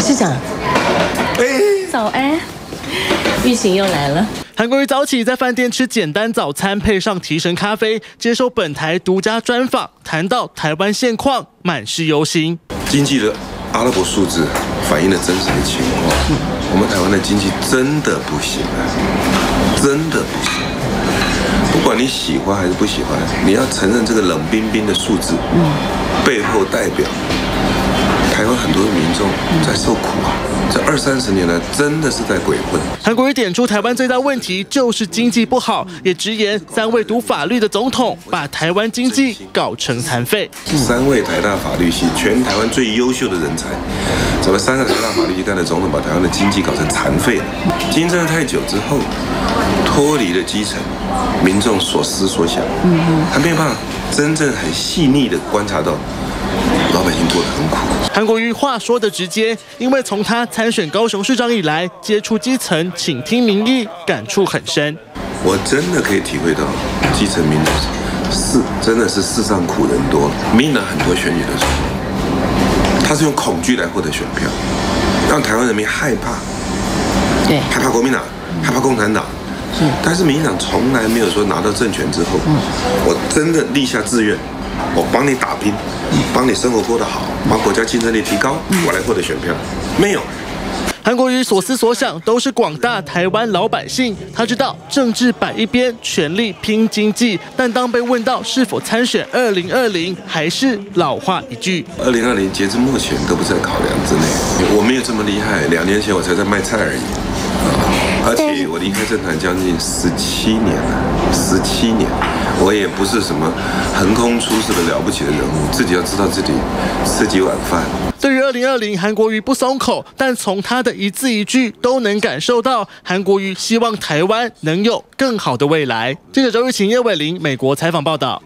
市长，早安，玉行又来了。韩国瑜早起在饭店吃简单早餐，配上提神咖啡，接受本台独家专访，谈到台湾现况，满是忧心。经济的阿拉伯数字反映了真实的情况，我们台湾的经济真的不行啊，真的不行。不管你喜欢还是不喜欢，你要承认这个冷冰冰的数字，背后代表。在受苦啊！这二三十年来，真的是在鬼混。韩国瑜点出台湾最大问题就是经济不好，也直言三位读法律的总统把台湾经济搞成残废。三位台大法律系全台湾最优秀的人才，怎么三个台大法律系干的总统把台湾的经济搞成残废了？经营真的太久之后，脱离了基层民众所思所想，他没有办法真正很细腻的观察到。老百姓过得很苦。韩国瑜话说的直接，因为从他参选高雄市长以来，接触基层，倾听民意，感触很深。我真的可以体会到基层民众是真的是世上苦人多。民了很多选举的时候，他是用恐惧来获得选票，让台湾人民害怕，对，害怕国民党，害怕共产党。是，但是民进党从来没有说拿到政权之后，我真的立下志愿。我帮你打拼，帮你生活过得好，帮国家竞争力提高，我来获得选票。没有，韩国瑜所思所想都是广大台湾老百姓。他知道政治摆一边，全力拼经济。但当被问到是否参选二零二零，还是老话一句：二零二零截至目前都不在考量之内。我没有这么厉害，两年前我才在卖菜而已。而且我离开政坛将近十七年了，十七年，我也不是什么横空出世的了不起的人物，自己要知道自己吃几碗饭。对于二零二零，韩国瑜不松口，但从他的一字一句都能感受到，韩国瑜希望台湾能有更好的未来。记者周玉琴、叶伟玲，美国采访报道。